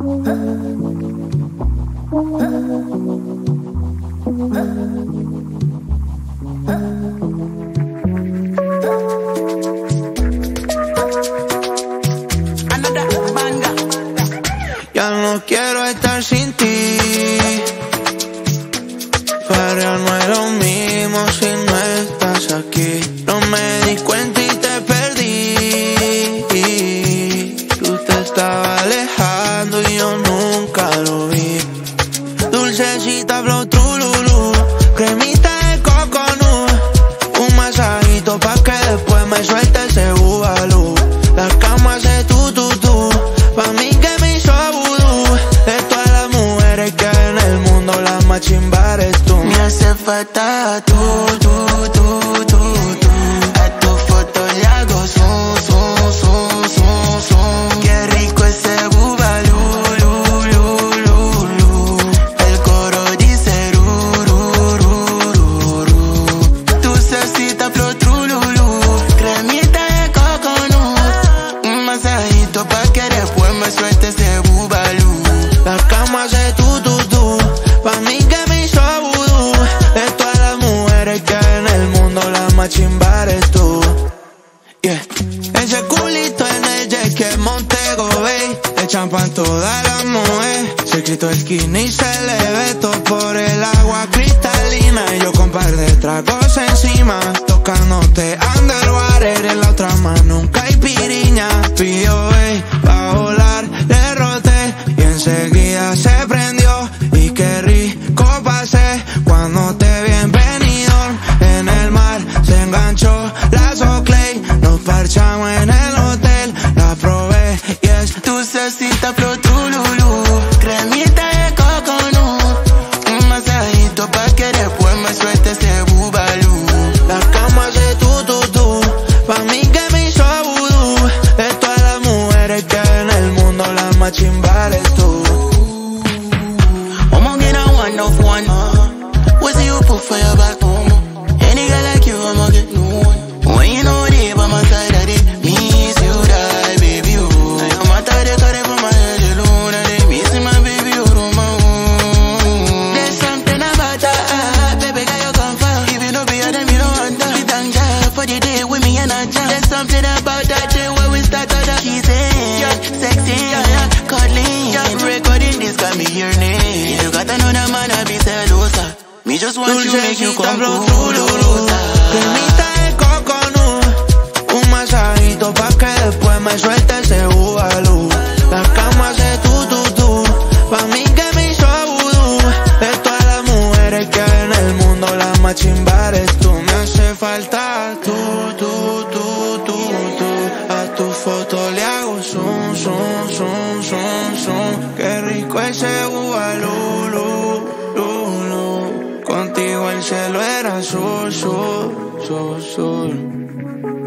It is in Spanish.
Ya quiero estar sin ti. Pero no es lo mío. se vai dar tudo, tudo, tudo. Ese culito en el jet que Montego Bay. Echan pan toda la mujer. Se quitó el skinny y se le ve todo por el agua cristalina. Y yo con par de tragos encima. Tocándote underwater. El Dulce you, make you come de coco, Un masajito pa' que después me suelte ese bubalú. La cama se tu, tu, tu. Pa' mí que me hizo vudú. De todas las mujeres que hay en el mundo, la más chimba tú. Me hace falta tú, tú. el cielo era azul, azul, azul. azul.